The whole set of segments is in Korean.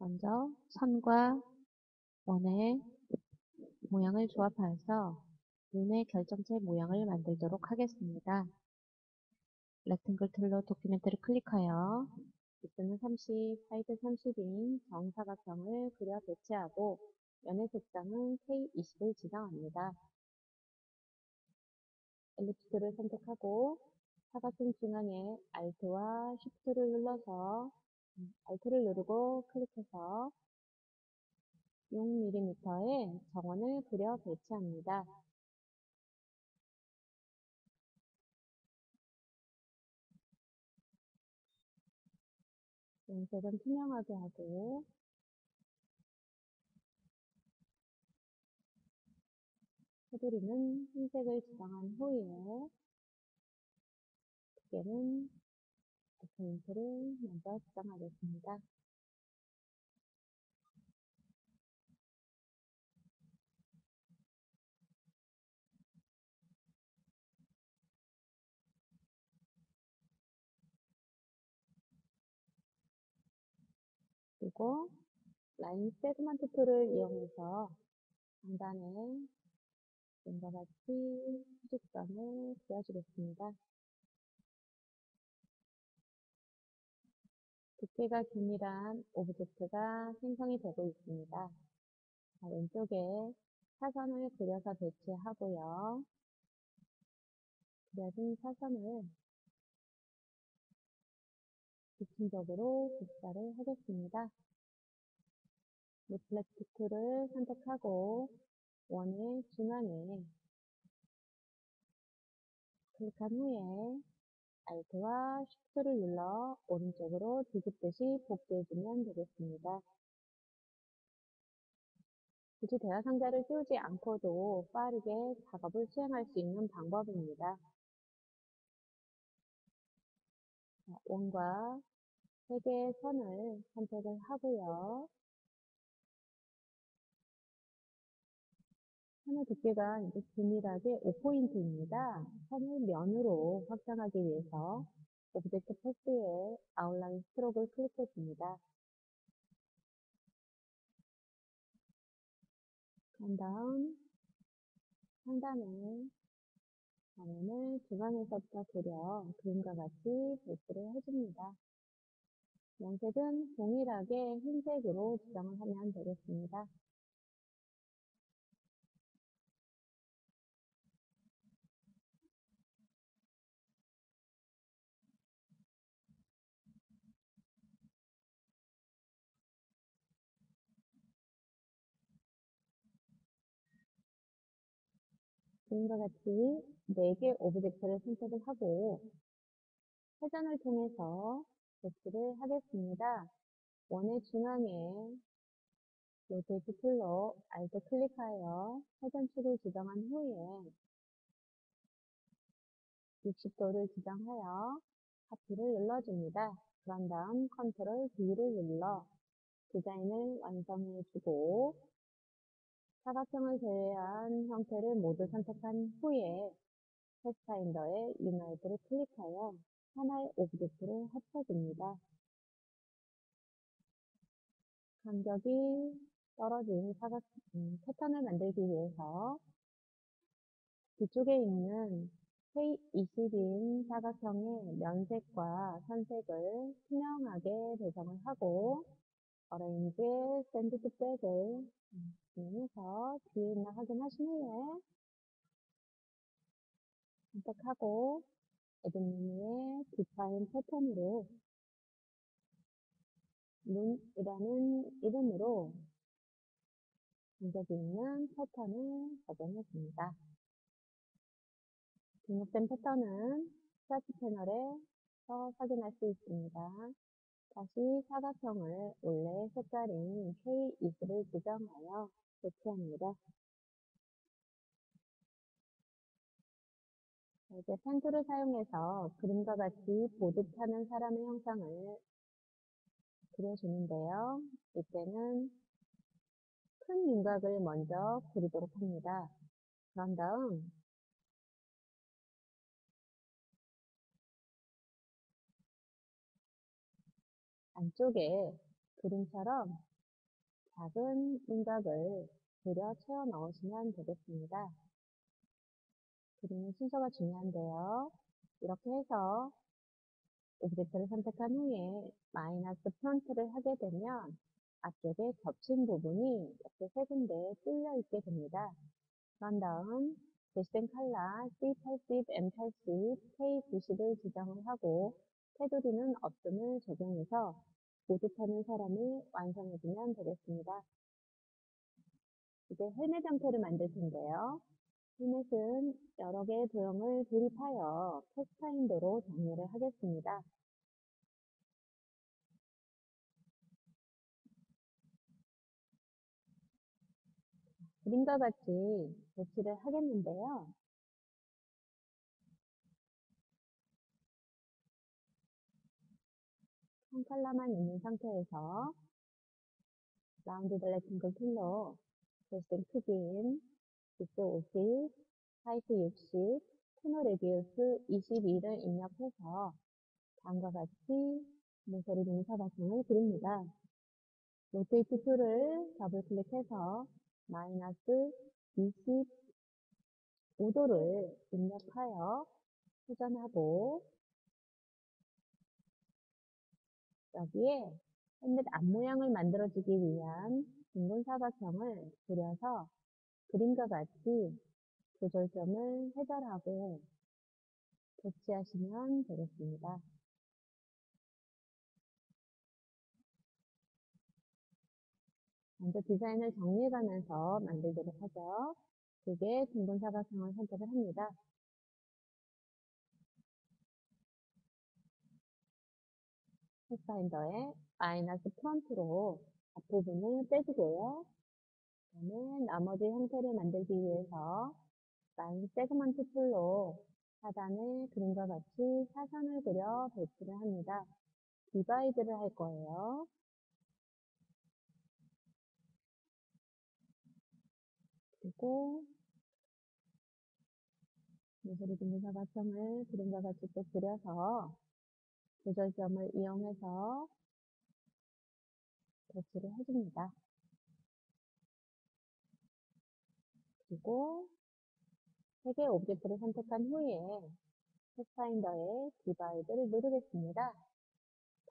먼저 선과 원의 모양을 조합하여서 눈의 결정체 모양을 만들도록 하겠습니다. Rectangle Tool로 Document를 클릭하여 빗수는 30, Height 30인 정사각형을 그려 배치하고 면의 색상은 K20을 지정합니다. Ellipse를 선택하고 사각형 중앙에 Alt와 Shift를 눌러서 Alt를 누르고 클릭해서 6mm의 정원을 그려 배치합니다.颜色은 투명하게 하고 테두리는 흰색을 지정한 후에 두께는 포인트를 먼저 지정하겠습니다. 그리고 라인 세그먼트 툴을 이용해서 상단에 이와 같이 수직선을 그어주겠습니다. 두께가 균일한 object가 생성이 되고 있습니다. 자, 왼쪽에 사선을 그려서 배치하고요. 그려진 사선을 중심점으로 복사를 하겠습니다. Reflect Tool을 선택하고 원의 중앙에 클릭한 후에 Alt와 Shift를 눌러 오른쪽으로 뒤집듯이 복제해주면 되겠습니다. 굳이 대화 상자를 띄우지 않고도 빠르게 작업을 수행할 수 있는 방법입니다. 원과 3개의 선을 선택을 하고요. 선의 두께가 이제 균일하게 5포인트입니다. 선을 면으로 확장하기 위해서 Object Path에 Outline Stroke를 클릭해 줍니다. 그 다음 상단에 화면을 중앙에서부터 그려 그림과 같이 배치를 해줍니다. 양색은 동일하게 흰색으로 지정을 하면 되겠습니다. 그림과 같이 4개 오브젝트를 선택을 하고 회전을 통해서 배치를 하겠습니다. 원의 중앙에 Rotate Tool로 Alt 클릭하여 회전축을 지정한 후에 60도를 지정하여 Copy를 눌러줍니다. 그런 다음 Control D를 눌러 디자인을 완성해주고 사각형을 제외한 형태를 모두 선택한 후에 텍스파인더에 유나이트를 클릭하여 하나의 object를 합쳐줍니다. 간격이 떨어진 사각 음, 패턴을 만들기 위해서 뒤쪽에 있는 K20인 사각형의 면색과 선색을 투명하게 지정을 하고 Arrange Send to Back을 진행해서 뒤에 있나 확인하신 후에 선택하고 메뉴에 Define Pattern으로 눈이라는 이름으로 간격이 있는 패턴을 적용해 줍니다. 등록된 패턴은 Swatch 패널에서 확인할 수 있습니다. 다시 사각형을 원래 색깔인 K20을 지정하여 배치합니다. 이제 펜툴을 사용해서 그림과 같이 보드 타는 사람의 형상을 그려주는데요. 이때는 큰 윤곽을 먼저 그리도록 합니다. 그런 다음 안쪽에 그림처럼 작은 윤곽을 그려 채워 넣으시면 되겠습니다. 그림의 순서가 중요한데요. 이렇게 해서 object를 선택한 후에 Minus Front를 하게 되면 앞쪽에 겹친 부분이 이렇게 세 군데 뚫려 있게 됩니다. 그런 다음 제시된 칼라 C80, M80, K90을 지정을 하고 테두리는 없음을 적용해서 모드터는 사람을 완성해주면 되겠습니다. 이제 헬멧 형태를 만들 텐데요. 헬멧은 여러 개의 도형을 조립하여 텍스타인도로 정리를 하겠습니다. 그림과 같이 배치를 하겠는데요. 한 컬러만 있는 상태에서 Rounded Rectangle Tool로 제시된 크기인 빅스 50, Height 60, Corner Radius 22를 입력해서 다음과 같이 모서리 둥근 사각형을 그립니다. Rotate Tool을 더블 클릭해서 마이너스 25도를 입력하여 회전하고 여기에 헬멧 앞모양을 만들어주기 위한 둥근 사각형을 그려서 그림과 같이 조절점을 해결하고 배치하시면 되겠습니다. 먼저 디자인을 정리해가면서 만들도록 하죠. 그게 둥근 사각형을 선택을 합니다. Pathfinder에 Minus Front로 앞부분을 빼주고요. 그다음에 나머지 형태를 만들기 위해서 Line Segment Tool로 하단에 그림과 같이 사선을 그려 배치를 합니다. Divide를 할 거예요. 그리고 모서리 둥근 사각형을 그림과 같이 또 그려서 조절 점을 이용해서 배치를 해줍니다. 그리고 3개의 object를 선택한 후에 Pathfinder의 Divide를 누르겠습니다.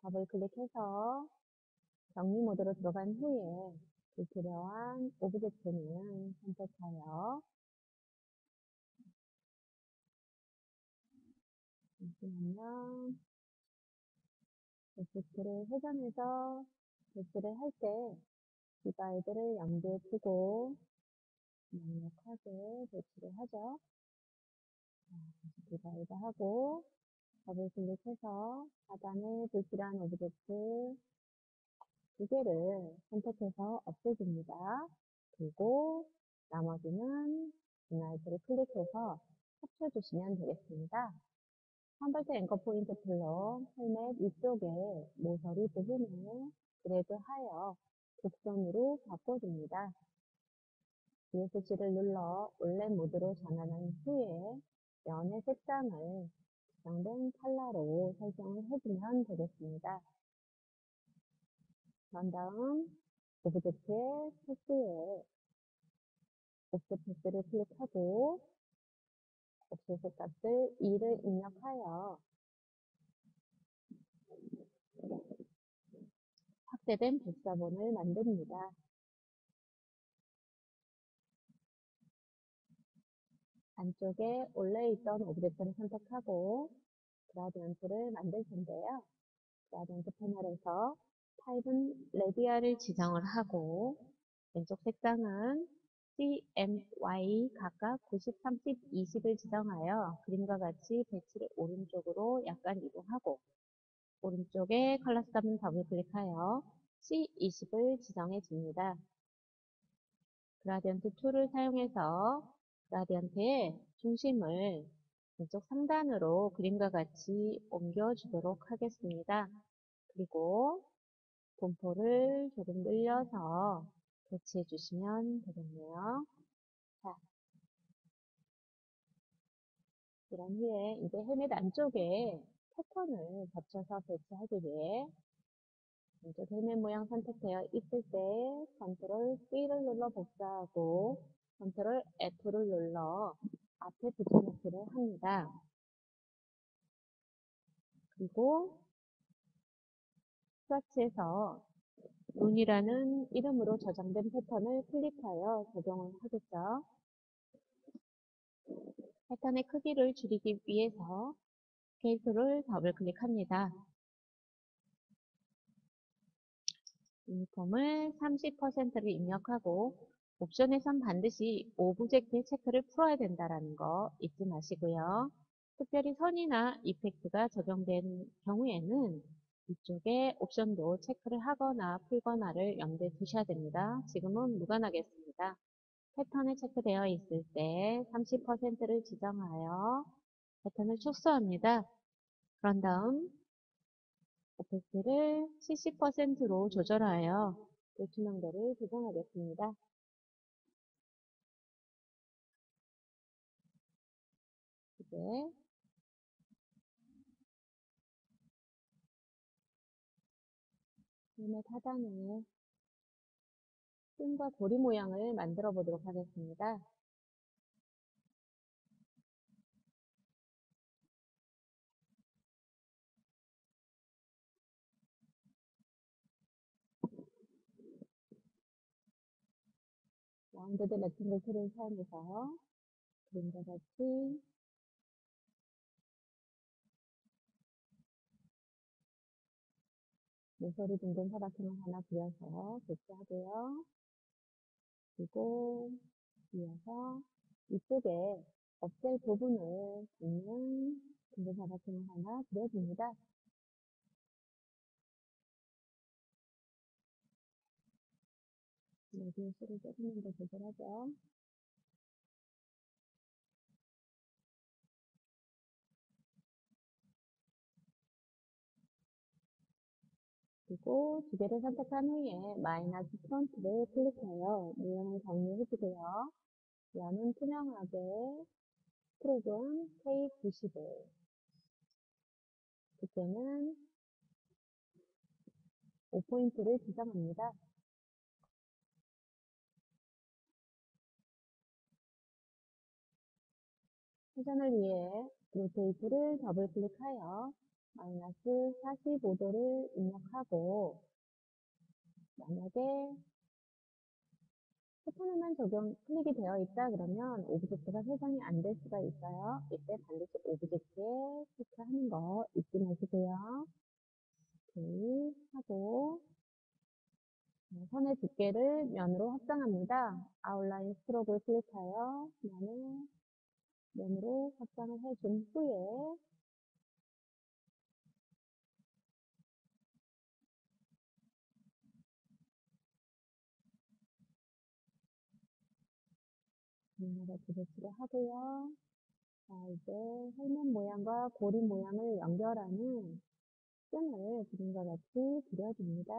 더블 클릭해서 정리 모드로 들어간 후에 불필요한 object는 선택하여 잠시만요. object를 회전해서 배치를 할 때 Divide를 염두에 두고 강력하게 배치를 하죠. Divide 하고 더블 클릭해서 하단에 불필요한 object 두 개를 선택해서 없애줍니다. 그리고 나머지는 Unite를 클릭해서 합쳐주시면 되겠습니다. 한1트 앵커 포인트 툴로 헬멧 위쪽에 모서리 부분을 드래그하여 곡선으로 바꿔줍니다. ESC를 눌러 원래 모드로 전환한 후에 면의 색상을 지정된 컬러로 설정을 해주면 되겠습니다. 그런 다음 Object의 Path에 Offset Path를 클릭하고 Offset의 값을 2를 입력하여 확대된 복사본을 만듭니다. 안쪽에 원래 있던 object를 선택하고 gradient를 만들 텐데요. Gradient 패널에서 Type은 Radial을 지정을 하고 왼쪽 색상은 C, M, Y 각각 90, 30, 20을 지정하여 그림과 같이 배치를 오른쪽으로 약간 이동하고 오른쪽에 Color Stop은 더블 클릭하여 C20을 지정해 줍니다. Gradient Tool을 사용해서 gradient의 중심을 왼쪽 상단으로 그림과 같이 옮겨주도록 하겠습니다. 그리고 분포를 조금 늘려서 배치해 주시면 되겠네요. 자, 이런 후에 이제 헬멧 안쪽에 패턴을 겹쳐서 배치하기 위해 먼저 헬멧 모양 선택되어 있을 때 Control C를 눌러 복사하고 Control F를 눌러 앞에 붙여넣기를 합니다. 그리고 스와치에서 눈이라는 이름으로 저장된 패턴을 클릭하여 적용을 하겠죠. 패턴의 크기를 줄이기 위해서 Tool을 더블 클릭합니다. Uniform을 30%를 입력하고 옵션에선 반드시 Object 체크를 풀어야 된다는 거 잊지 마시고요. 특별히 선이나 effect가 적용된 경우에는 이쪽에 옵션도 체크를 하거나 풀거나를 염두에 두셔야 됩니다. 지금은 무관하겠습니다. 패턴에 체크되어 있을 때 30%를 지정하여 패턴을 축소합니다. 그런 다음 오펙트를 70%로 조절하여 불투명도를 조정하겠습니다. 이제 헬멧 하단에 끈과 고리 모양을 만들어 보도록 하겠습니다. Rounded Rectangle Tool을 사용해서 그림과 같이 모서리 둥근 사각형을 하나 그려서 배치하고요. 그리고 이어서 이쪽에 없앨 부분을 있는 둥근 사각형을 하나 그려줍니다. radius를 조금만 더 조절하죠. 그리고 두 개를 선택한 후에 Minus Front를 클릭하여 모양을 정리해주고요. 면은 투명하게 stroke는 K90을 그때는 5포인트를 지정합니다. 회전을 위해 Rotate를 더블 클릭하여 마이너스 45도를 입력하고 만약에 패턴에만 적용 클릭이 되어 있다 그러면 object가 회전이 안 될 수가 있어요. 이때 반드시 Object에 체크하는 거 잊지 마시고요. 오케이 하고 선의 두께를 면으로 확장합니다. 아웃라인 스트로크를 클릭하여 면을 면으로 확장을 해준 후에 눈으로 부딪히를 하고요. 자, 이제 헬멧 모양과 고리 모양을 연결하는 끈을 그림과 같이 그려줍니다.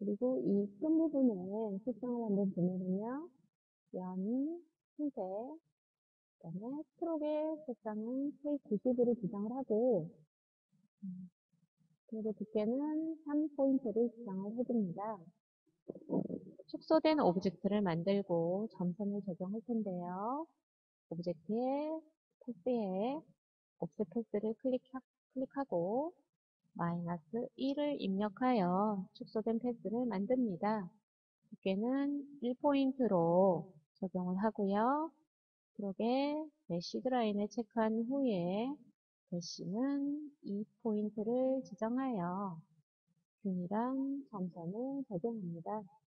그리고 이 끝 부분에 색상을 한번 보면은요. 면, 흰색, 그 다음에 stroke의 색상은 K90으로 지정을 하고 그리고 두께는 3포인트를 지정을 해줍니다. 축소된 object를 만들고 점선을 적용할 텐데요. Object의 Path에 Offset Path를 클릭, 클릭하고 마이너스 1을 입력하여 축소된 path를 만듭니다. 두께는 1포인트로 적용을 하고요. 그렇게 Dashed Line을 체크한 후에 Dash는 2포인트를 지정하여 균일한 점선을 적용합니다.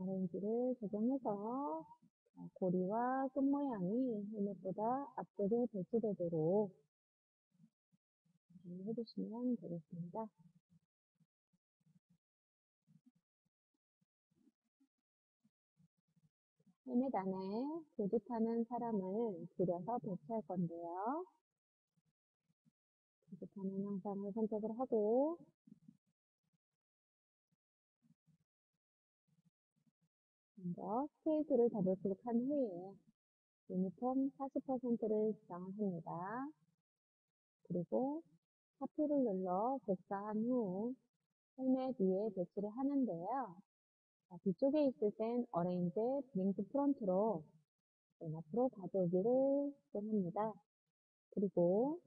오렌지를 적용해서 고리와 끝 모양이 헬멧보다 앞쪽에 배치되도록 해주시면 되겠습니다. 헬멧 안에 타는 사람을 그려서 배치할 건데요. 타는 형상을 선택을 하고 먼저 Tool을 더블 클릭한 후에 유니폼 40%를 지정을 합니다. 그리고 Copy를 눌러 복사한 후 헬멧 위에 배치를 하는데요. 자, 뒤쪽에 있을 땐 Arrange Bring to Front로 맨 앞으로 가져오기를 지정합니다. 그리고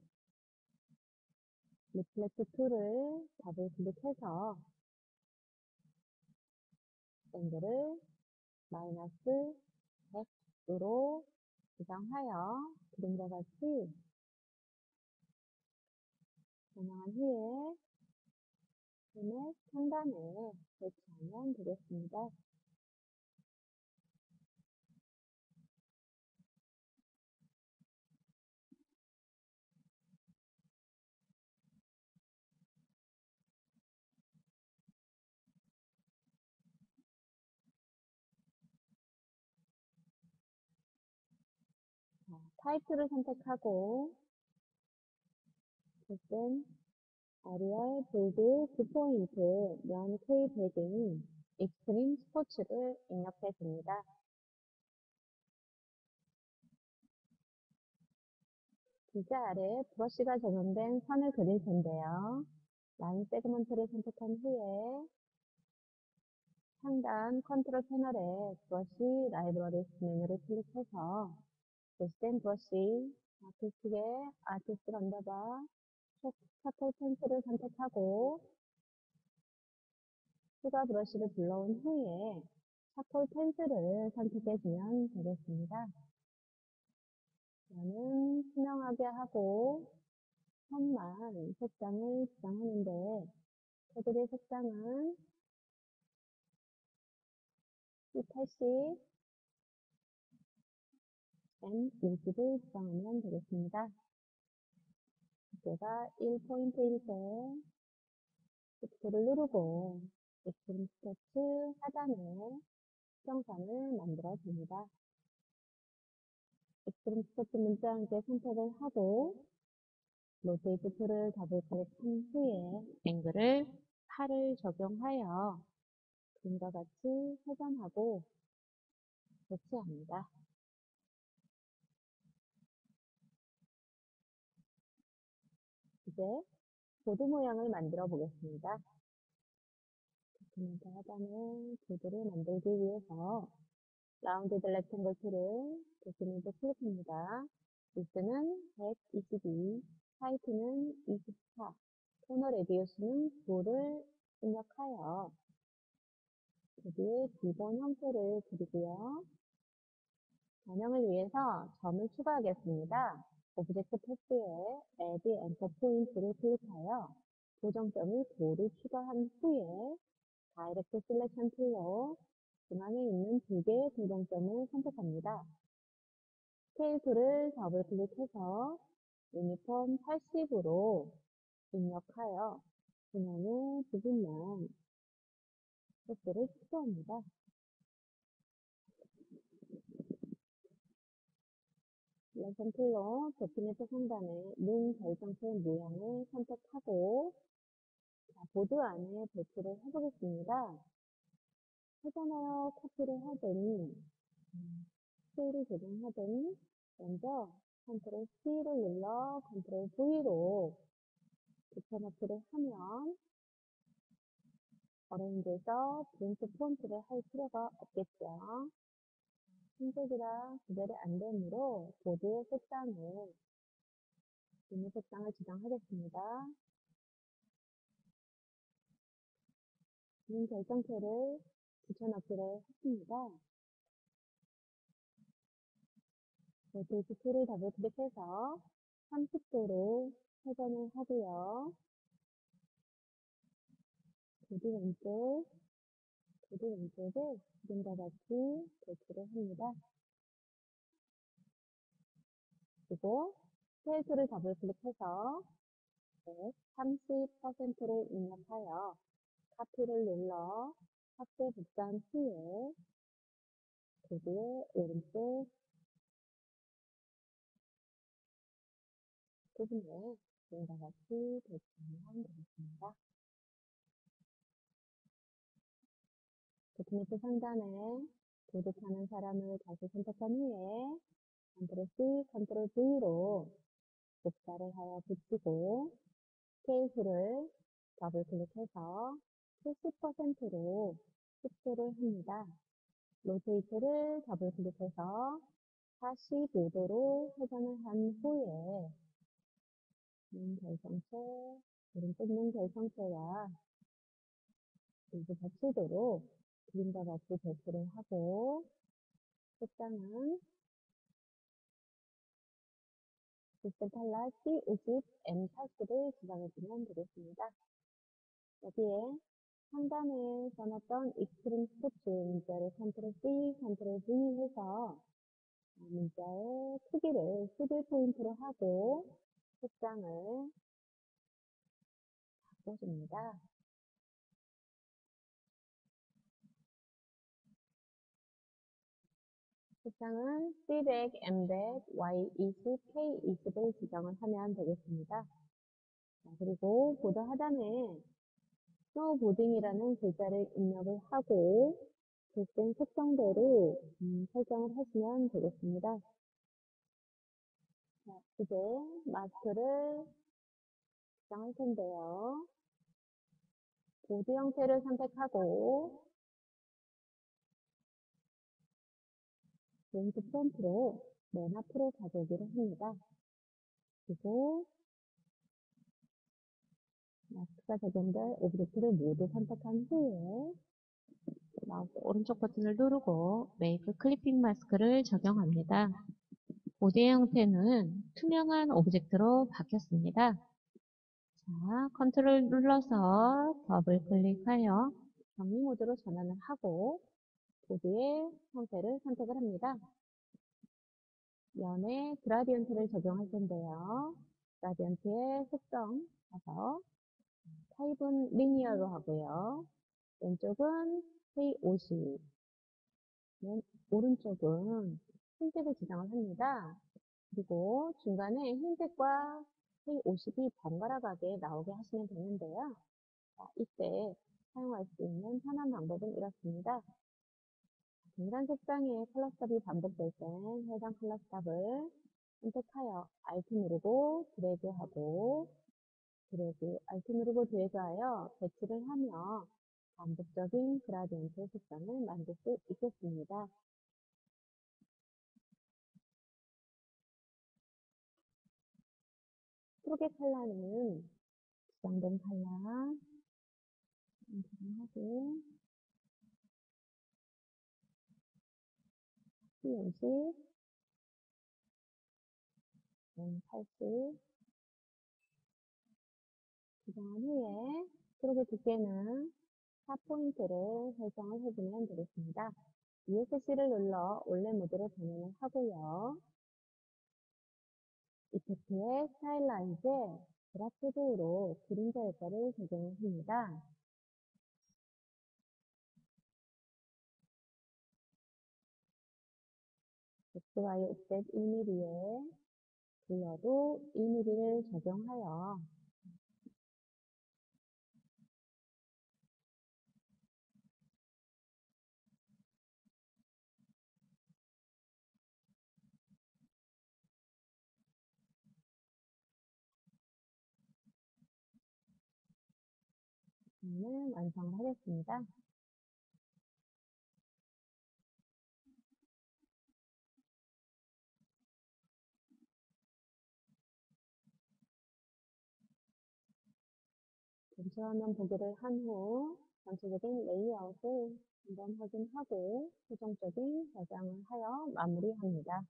Reflect Tool을 더블 클릭해서 앵글을 마이너스 100으로 지정하여 그림과 같이 변형한 후에 헬멧 상단에 배치하면 되겠습니다. 타이틀을 선택하고 그땐 Arial Bold 9포인트 면 K 패딩 Extreme Sports를 입력해 줍니다. 글자 아래 브러쉬가 적용된 선을 그릴 텐데요. Line Segment를 선택한 후에 상단 컨트롤 패널에 Brush Libraries Menu를 클릭해서 제시된 브러쉬 Artistic의 Artistic 언더바 Charcoal Pencil을 선택하고 추가 브러쉬를 불러온 후에 Charcoal Pencil을 선택해주면 되겠습니다. 면은 투명하게 하고 선만 색상을 지정하는데 테두리 색상은 C80 M20을 지정하면 되겠습니다. 두께가 1포인트일 때 Shift를 누르고 Extreme Sports 하단에 수평선을 만들어 줍니다. Extreme Sports 문자함께 선택을 하고 Rotate 툴을 더블 클릭한 후에 Angle을 8을 적용하여 그림과 같이 회전하고 배치합니다. 이제 보드 모양을 만들어 보겠습니다. document 하단에 보드를 만들기 위해서 Rounded Rectangle 툴을 document 클릭합니다. 위스는 122, Height는 24, Corner Radius는 9를 입력하여 보드의 기본 형태를 그리고요. 변형을 위해서 점을 추가하겠습니다. Object Path에 Add Anchor Point를 클릭하여 고정점을 9를 추가한 후에 Direct Selection 툴로 중앙에 있는 두 개의 고정점을 선택합니다. 스케일 툴을 더블 클릭해서 유니폼 80으로 입력하여 중앙의 부분만 획도를 축소합니다. 툴로 document 상단에 눈 결정체 모양을 선택하고 자, 보드 안에 배치를 해보겠습니다. 회전하여 copy를 하든 scale을 조정하든 먼저 Control C를 눌러 Control V로 붙여넣기를 하면 어레인지에서 브링크 폰트를 할 필요가 없겠죠. 흰색이라 구별이 안 되므로 보드의 색상을 비밀 색상을 지정하겠습니다. 빈 결정체를 붙여넣기를 했습니다. Rotate 툴을 더블 클릭해서 30도로 회전을 하고요. 보드 왼쪽, 보드 왼쪽을 지금과 같이 배치를 합니다. 그리고 툴을 더블 클릭해서 30%를 입력하여 Copy를 눌러 확대 복사한 후에 보드의 오른쪽 부분에 지금과 같이 배치하면 되겠습니다. document 상단에 도약하는 사람을 다시 선택한 후에 Control C, Control V로 복사를 하여 붙이고 툴을 더블 클릭해서 70%로 축소를 합니다. Rotate를 더블 클릭해서 45도로 회전을 한 후에 눈 결정체, 오른쪽 눈 결정체와 일부 겹치도록 그림과 같이 배치를 하고 색상은 system color C50 M80를 지정해주면 되겠습니다. 여기에 상단에 써놨던 Extreme Sports 문자를 Control C, Control V 해서 문자의 크기를 11포인트로 하고 색상을 바꿔줍니다. 색상은 C100, M100, Y20, K20을 지정을 하면 되겠습니다. 자, 그리고 보드 하단에 Snowboarding이라는 글자를 입력을 하고 글쓴 색상대로 음, 설정을 하시면 되겠습니다. 자, 이제 마스크를 지정할 텐데요. 보드 형태를 선택하고 Bring to Front로 맨 앞으로 가져오기를 합니다. 그리고 마스크가 적용될 object를 모두 선택한 후에 마우스 오른쪽 버튼을 누르고 Make Clipping Mask를 적용합니다. 보드의 형태는 투명한 object로 바뀌었습니다. 자, 컨트롤 눌러서 더블 클릭하여 격리 모드로 전환을 하고 보드의 형태를 선택을 합니다. 면에 그라디언트를 적용할 텐데요. 그라디언트의 속성 가서 타입은 리니어로 하고요. 왼쪽은 K50, 오른쪽은 흰색을 지정을 합니다. 그리고 중간에 흰색과 K50이 번갈아 가게 나오게 하시면 되는데요. 자, 이때 사용할 수 있는 편한 방법은 이렇습니다. 동일한 색상의 컬러 stop이 반복될 땐 해당 컬러 stop을 선택하여 Alt 누르고 드래그하고 드래그, Alt 누르고 드래그하여 배치를 하며 반복적인 gradient 색상을 만들 수 있겠습니다. stroke 컬러는 지정된 컬러 지정하고 C50 M80 지정한 후에 스트로게 두께는 4포인트를 설정을 해주면 되겠습니다. ESC를 눌러 올레 모드로 전환을 하고요. 이펙트의 스타일라이즈에 드랍도우로 그림자 효과를 적용을 합니다. XY 옵셋 1mm에 블러도 1mm를 적용하여 는 완성을 하겠습니다. 전체 화면 보기를 한 후 전체적인 레이아웃을 한번 확인하고 최종적인 저장을 하여 마무리합니다.